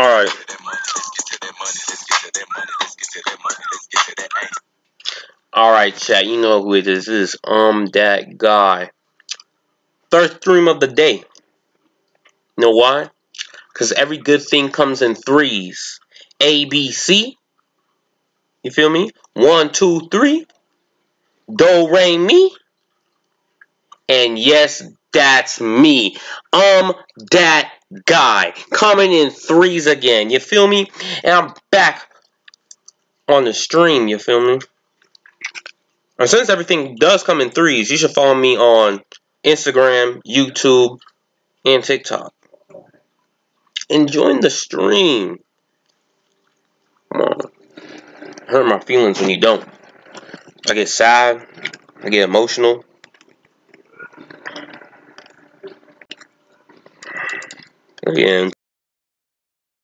Alright. Alright, chat. You know who it is. This is um that guy. Third stream of the day. You know why? Because every good thing comes in threes. A, B, C. You feel me? One, two, three. Do, re, mi. And yes, that's me. Um, that guy. Coming in threes again. You feel me? And I'm back on the stream. You feel me? And since everything does come in threes, you should follow me on Instagram, YouTube, and TikTok. And join the stream. Come on. Hurt my feelings when you don't. I get sad. I get emotional. Again.